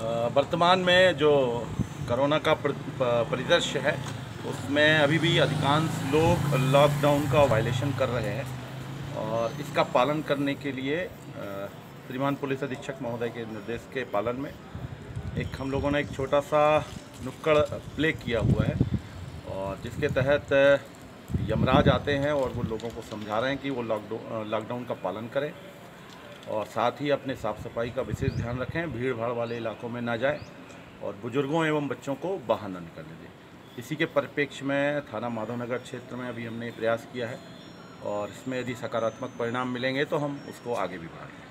वर्तमान में जो कोरोना का परिदृश्य है, उसमें अभी भी अधिकांश लोग लॉकडाउन का वायलेशन कर रहे हैं और इसका पालन करने के लिए श्रीमान पुलिस अधीक्षक महोदय के निर्देश के पालन में एक हम लोगों ने एक छोटा सा नुक्कड़ प्ले किया हुआ है और जिसके तहत यमराज आते हैं और वो लोगों को समझा रहे हैं कि वो लॉकडाउन लॉकडाउन का पालन करें। और साथ ही अपने साफ़ सफ़ाई का विशेष ध्यान रखें भीड़ भाड़ वाले इलाकों में ना जाएँ और बुज़ुर्गों एवं बच्चों को बाहर न निकलने दें। इसी के परिप्रेक्ष्य में थाना माधवनगर क्षेत्र में अभी हमने प्रयास किया है और इसमें यदि सकारात्मक परिणाम मिलेंगे तो हम उसको आगे भी बढ़ाएँगे।